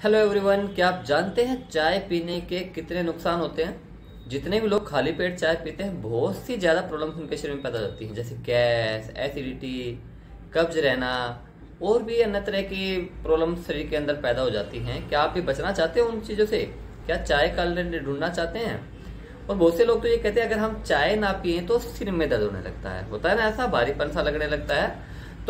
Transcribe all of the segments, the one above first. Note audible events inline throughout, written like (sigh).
Hello everyone क्या आप जानते हैं चाय पीने के कितने नुकसान होते हैं? जितने भी लोग खाली पेट चाय पीते हैं, बहुत सी ज़्यादा प्रॉब्लम्स उनके शरीर में पैदा हो जाती हैं। जैसे गैस एसिडिटी कब्ज रहना, और भी अन्य तरह की प्रॉब्लम शरीर के अंदर पैदा हो जाती हैं। क्या आप भी बचना चाहते हो उन चीज़ों से? क्या चाय का ढूंढना चाहते हैं? और बहुत से लोग तो ये कहते हैं, अगर हम चाय ना पिए तो सिर में दर्द होने लगता है। होता है ना ऐसा? भारीपन सा लगने लगता है।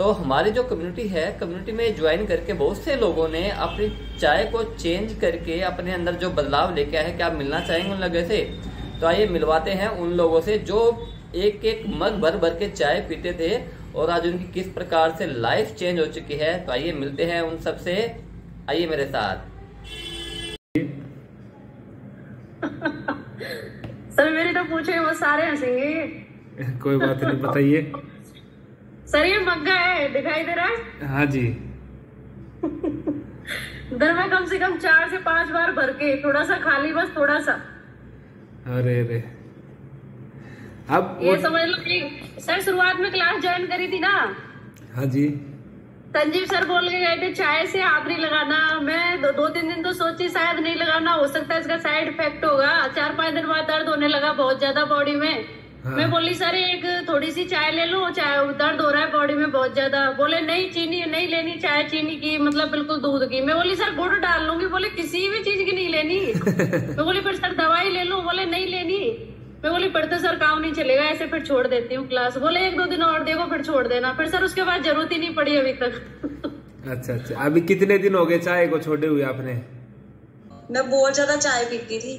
तो हमारी जो कम्युनिटी है कम्युनिटी में ज्वाइन करके बहुत से लोगों ने अपनी चाय को चेंज करके अपने अंदर जो बदलाव लेके आए क्या आप मिलना चाहेंगे उन लोगों से? तो आइए मिलवाते हैं उन लोगों से जो एक एक मग भर भर के चाय पीते थे और आज उनकी किस प्रकार से लाइफ चेंज हो चुकी है। तो आइए मिलते हैं उन सबसे। आइए मेरे साथ। (laughs) सर मेरी तो पूछे वो सारे हंसेंगे। कोई बात नहीं बताइए। (laughs) सर ये मग्गा है दिखाई दे रहा है? हाँ जी। दर में कम से कम चार से पाँच बार भर के थोड़ा सा खाली बस थोड़ा सा। अरे अरे अब ये वो- समझ लो कि सर शुरुआत में क्लास ज्वाइन करी थी ना? हाँ जी। संजीव सर बोल के गए थे चाय से हाथ नहीं लगाना मैं दो, दो तीन दिन तो सोची शायद नहीं लगाना हो सकता है इसका साइड इफ़ेक्ट होगा। चार पाँच दिन बाद दर्द होने लगा बहुत ज़्यादा बॉडी में। हाँ। मैं बोली सर एक थोड़ी सी चाय ले लो चाय दर्द हो रहा है बॉडी में बहुत ज़्यादा। बोले नहीं चीनी नहीं लेनी चाय चीनी की मतलब बिल्कुल दूध की। मैं बोली सर गुड़ डाल लूँगी। बोले किसी भी चीज़ की नहीं लेनी। (laughs) मैं बोली फिर सर दवाई ले लो। बोले नहीं लेनी। मैं बोली फिर तो सर काम नहीं चलेगा ऐसे फिर छोड़ देती हूँ क्लास। बोले एक दो दिन और देखो फिर छोड़ देना। फिर सर उसके बाद ज़रूरत ही नहीं पड़ी अभी तक। अच्छा अच्छा। अभी कितने दिन हो गए चाय को छोड़े हुए आपने? मैं बहुत ज़्यादा चाय पीती थी।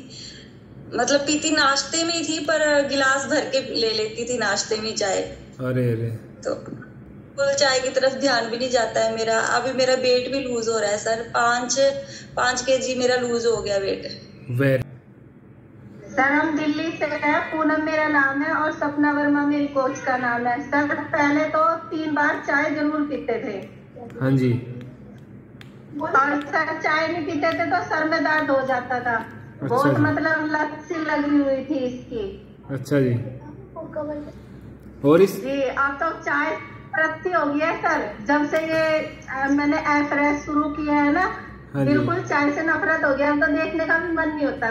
मतलब पीती नाश्ते में ही थी पर गिलास भर के ले लेती थी नाश्ते में चाय। अरे अरे। तो फुल चाय की तरफ़ ध्यान भी नहीं जाता है मेरा। अभी मेरा वेट भी लूज हो रहा है सर। पाँच पाँच के जी मेरा लूज हो गया वेट। वेरी सर हम दिल्ली से हैं। पूनम मेरा नाम है और सपना वर्मा मेरी कोच का नाम है। सर पहले तो तीन बार चाय ज़रूर पीते थे। हाँ जी। और सर चाय नहीं पीते थे तो सर में दर्द हो जाता था। अच्छा। बहुत मतलब लत लगी हुई थी इसकी। अच्छा जी। और इस जी अब तो चाय प्रति हो गया है सर। जब से ये मैंने एफ़ शुरू किया है ना हाँ बिल्कुल चाय से नफरत हो गया अब तो देखने का भी मन नहीं होता।